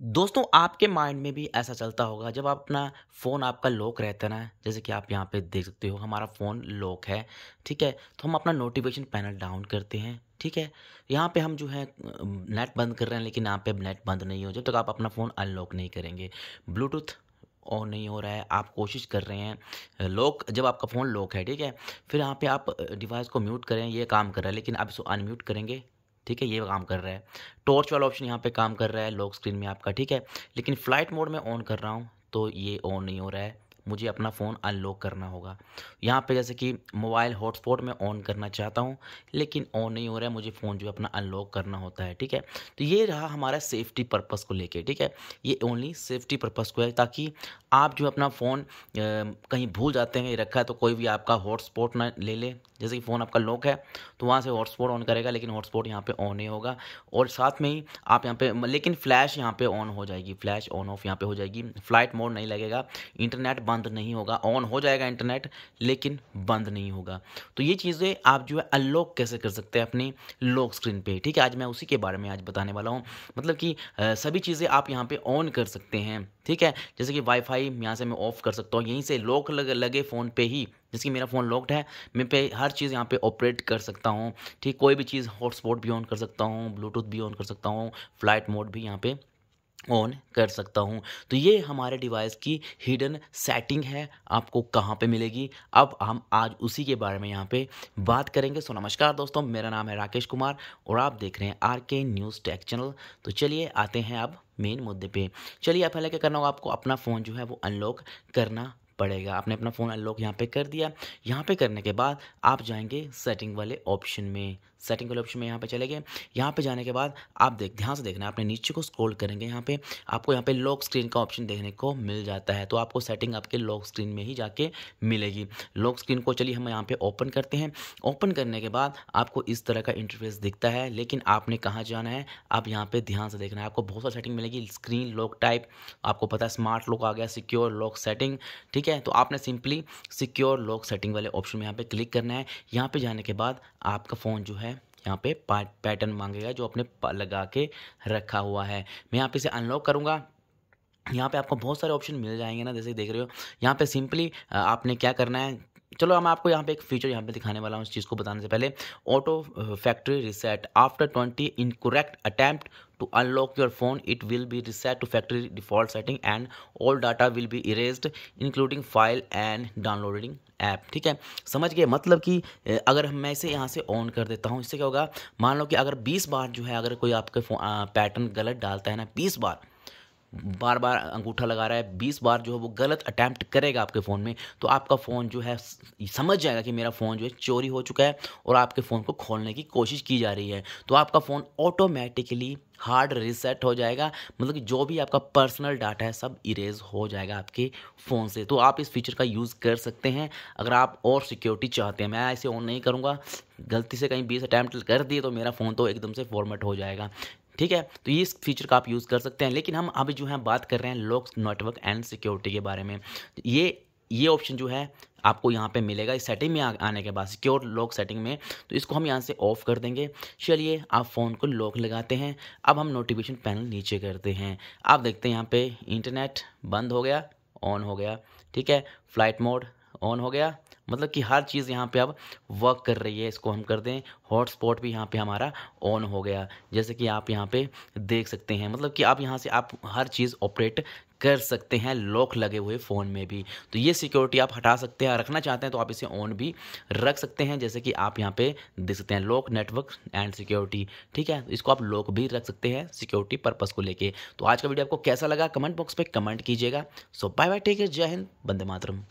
दोस्तों, आपके माइंड में भी ऐसा चलता होगा, जब आप अपना फ़ोन आपका लॉक रहता है ना, जैसे कि आप यहाँ पे देख सकते हो, हमारा फ़ोन लॉक है, ठीक है? तो हम अपना नोटिफिकेशन पैनल डाउन करते हैं, ठीक है? यहाँ पे हम जो है, नेट बंद कर रहे हैं, लेकिन यहाँ पे नेट बंद नहीं हो, जब तक आप अपना फ़ोन अनलॉक नहीं करेंगे। ब्लूटूथ ऑन नहीं हो रहा है, आप कोशिश कर रहे हैं, लॉक, जब आपका फ़ोन लॉक है, ठीक है? फिर यहाँ पे आप डिवाइस को म्यूट करें, ये काम कर रहा है, लेकिन आप इसको अनम्यूट करेंगे ठीक है, ये काम कर रहा है। टॉर्च वाला ऑप्शन यहाँ पे काम कर रहा है लॉक स्क्रीन में आपका, ठीक है। लेकिन फ़्लाइट मोड में ऑन कर रहा हूँ तो ये ऑन नहीं हो रहा है। मुझे अपना फ़ोन अनलॉक करना होगा। यहाँ पे जैसे कि मोबाइल हॉटस्पॉट में ऑन करना चाहता हूँ, लेकिन ऑन नहीं हो रहा है, मुझे फ़ोन जो है अपना अनलॉक करना होता है, ठीक है। तो ये रहा हमारा सेफ्टी पर्पज़ को लेके, ठीक है। ये ओनली सेफ्टी पर्पज़ को है, ताकि आप जो अपना फ़ोन कहीं भूल जाते हैं रखा है तो कोई भी आपका हॉटस्पॉट ना ले ले। जैसे कि फ़ोन आपका लॉक है तो वहाँ से हॉटस्पॉट ऑन करेगा लेकिन हॉटस्पॉट यहाँ पे ऑन नहीं होगा। और साथ में ही आप यहाँ पे लेकिन फ्लैश यहाँ पे ऑन हो जाएगी फ्लैश ऑन ऑफ़ यहाँ पे हो जाएगी। फ़्लाइट मोड नहीं लगेगा इंटरनेट बंद नहीं होगा ऑन हो जाएगा इंटरनेट लेकिन बंद नहीं होगा। तो ये चीज़ें आप जो है अनलॉक कैसे कर सकते हैं अपनी लॉक स्क्रीन पर ठीक है आज मैं उसी के बारे में आज बताने वाला हूँ। मतलब कि सभी चीज़ें आप यहाँ पर ऑन कर सकते हैं। ठीक है जैसे कि वाईफाई यहाँ से मैं ऑफ़ कर सकता हूँ यहीं से लॉक लग, फ़ोन पे ही जैसे कि मेरा फ़ोन लॉक्ड है, मैं पे हर चीज़ यहाँ पे ऑपरेट कर सकता हूँ, ठीक? कोई भी चीज़ हॉटस्पॉट भी ऑन कर सकता हूँ ब्लूटूथ भी ऑन कर सकता हूँ फ़्लाइट मोड भी यहाँ पे ऑन कर सकता हूँ। तो ये हमारे डिवाइस की हिडन सेटिंग है, आपको कहाँ पे मिलेगी? अब हम आज उसी के बारे में यहाँ पे बात करेंगे। सो नमस्कार दोस्तों, मेरा नाम है राकेश कुमार और आप देख रहे हैं आर के न्यूज़ टेक चैनल तो चलिए आते हैं अब मेन मुद्दे पे। चलिए आप पहले क्या करना होगा, आपको अपना फ़ोन जो है वो अनलॉक करना पड़ेगा। आपने अपना फ़ोन अनलॉक यहाँ पे कर दिया। यहाँ पे करने के बाद आप जाएँगे सेटिंग वाले ऑप्शन में। सेटिंग वाले ऑप्शन में यहाँ पे चले गए। यहाँ पे जाने के बाद आप देख, ध्यान से देखना आपने नीचे को स्क्रॉल करेंगे यहाँ पे, आपको यहाँ पे लॉक स्क्रीन का ऑप्शन देखने को मिल जाता है। तो आपको सेटिंग आपके लॉक स्क्रीन में ही जाके मिलेगी। लॉक स्क्रीन को चलिए हम यहाँ पे ओपन करते हैं। ओपन करने के बाद आपको इस तरह का इंटरफेस दिखता है, लेकिन आपने कहाँ जाना है, आप यहाँ पर ध्यान से देखना है। आपको बहुत सारी सेटिंग मिलेगी। स्क्रीन लॉक टाइप आपको पता है स्मार्ट लॉक आ गया सिक्योर लॉक सेटिंग ठीक है? तो आपने सिंपली सिक्योर लॉक सेटिंग वाले ऑप्शन में यहाँ पर क्लिक करना है। यहाँ पे जाने के बाद आपका फ़ोन जो है यहाँ पे पैटर्न मांगेगा जो आपने लगा के रखा हुआ है। मैं यहाँ पे इसे अनलॉक करूँगा। यहाँ पे आपको बहुत सारे ऑप्शन मिल जाएँगे ना, जैसे देख रहे हो। यहाँ पे सिंपली आपने क्या करना है? चलो, हम आपको यहाँ पे एक फीचर यहाँ पे दिखाने वाला हूँ इस चीज़ को बताने से पहले। Auto factory reset after twenty incorrect attempt to unlock your phone it will be reset to factory default setting and all data will be erased including file and downloading app ठीक है? समझ गए? मतलब कि अगर मैं इसे यहाँ से ऑन कर देता हूँ, इससे क्या होगा? मान लो कि अगर 20 बार जो है, अगर कोई आपके पैटर्न गलत डालता है ना 20 बार बार बार अंगूठा लगा रहा है, बीस बार जो है वो गलत अटैम्प्ट करेगा आपके फ़ोन में तो आपका फ़ोन जो है समझ जाएगा कि मेरा फ़ोन जो है चोरी हो चुका है और आपके फ़ोन को खोलने की कोशिश की जा रही है। तो आपका फ़ोन ऑटोमेटिकली हार्ड रिसेट हो जाएगा मतलब कि जो भी आपका पर्सनल डाटा है सब इरेज हो जाएगा आपके फ़ोन से। तो आप इस फीचर का यूज़ कर सकते हैं, अगर आप और सिक्योरिटी चाहते हैं। मैं ऐसे ऑन नहीं करूँगा, गलती से कहीं बीस अटैम्प्ट कर दिए तो मेरा फ़ोन तो एकदम से फॉर्मेट हो जाएगा। ठीक है? तो ये इस फीचर का आप यूज़ कर सकते हैं, लेकिन हम अभी जो है बात कर रहे हैं लॉक नेटवर्क एंड सिक्योरिटी के बारे में। ये ये ऑप्शन जो है आपको यहाँ पे मिलेगा, इस सेटिंग में आने के बाद सिक्योर लॉक सेटिंग में। तो इसको हम यहाँ से ऑफ़ कर देंगे। चलिए, आप फ़ोन को लॉक लगाते हैं। अब हम नोटिफिकेशन पैनल नीचे करते हैं। आप देखते हैं यहाँ पे इंटरनेट बंद हो गया ऑन हो गया। ठीक है? फ़्लाइट मोड ऑन हो गया। मतलब कि हर चीज़ यहाँ पे अब वर्क कर रही है, इसको हम कर दें। हॉटस्पॉट भी यहाँ पे हमारा ऑन हो गया। जैसे कि आप यहाँ पे देख सकते हैं मतलब कि आप यहाँ से आप हर चीज़ ऑपरेट कर सकते हैं लॉक लगे हुए फ़ोन में भी। तो ये सिक्योरिटी आप हटा सकते हैं, रखना चाहते हैं तो आप इसे ऑन भी रख सकते हैं, जैसे कि आप यहाँ पे देख सकते हैं लॉक नेटवर्क एंड सिक्योरिटी ठीक है? इसको आप लॉक भी रख सकते हैं सिक्योरिटी पर्पज़ को लेके। तो आज का वीडियो आपको कैसा लगा? कमेंट बॉक्स पर कमेंट कीजिएगा। सो बाय बाय टेक जय हिंद बंदे मातरम।